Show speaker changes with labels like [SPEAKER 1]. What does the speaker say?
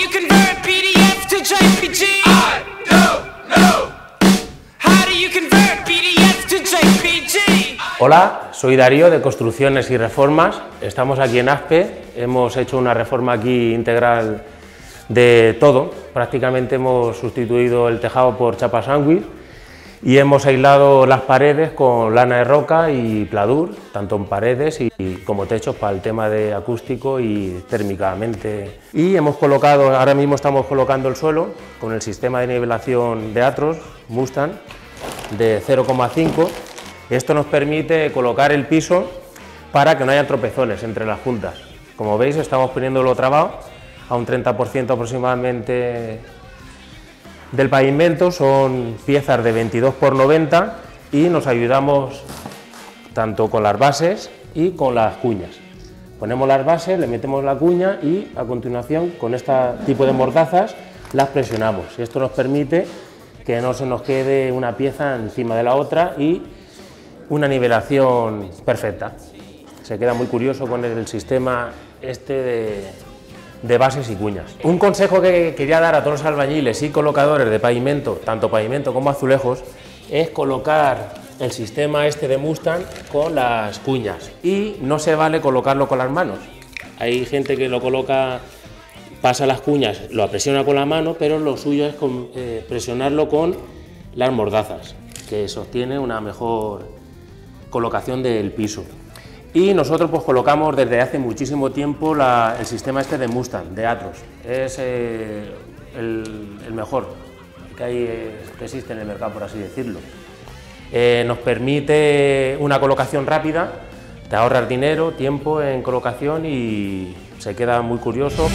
[SPEAKER 1] you convert PDF to JPG? I don't know. How do you convert PDF to JPG?
[SPEAKER 2] Hola, soy Darío de Construcciones y Reformas. Estamos aquí en ASPE. Hemos hecho una reforma aquí integral de todo. Prácticamente hemos sustituido el tejado por chapa sándwich y hemos aislado las paredes con lana de roca y pladur, tanto en paredes y como techos para el tema de acústico y térmicamente. Y hemos colocado, ahora mismo estamos colocando el suelo con el sistema de nivelación de Atros Mustang de 0,5. Esto nos permite colocar el piso para que no haya tropezones entre las juntas. Como veis estamos poniéndolo trabado a un 30% aproximadamente del pavimento son piezas de 22 por 90 y nos ayudamos tanto con las bases y con las cuñas. Ponemos las bases, le metemos la cuña y a continuación con este tipo de mordazas las presionamos. Esto nos permite que no se nos quede una pieza encima de la otra y una nivelación perfecta. Se queda muy curioso con el sistema este de, de bases y cuñas. Un consejo que quería dar a todos los albañiles y colocadores de pavimento, tanto pavimento como azulejos, es colocar el sistema este de Mustang con las cuñas y no se vale colocarlo con las manos. Hay gente que lo coloca, pasa las cuñas, lo presiona con la mano, pero lo suyo es con- eh, presionarlo con las mordazas, que sostiene una mejor colocación del piso. Y nosotros pues colocamos desde hace muchísimo tiempo el sistema este de Mustang, de Atros. Es eh, el, el mejor que, hay, eh, que existe en el mercado, por así decirlo. Eh, nos permite una colocación rápida, te ahorras dinero, tiempo en colocación y se queda muy curioso.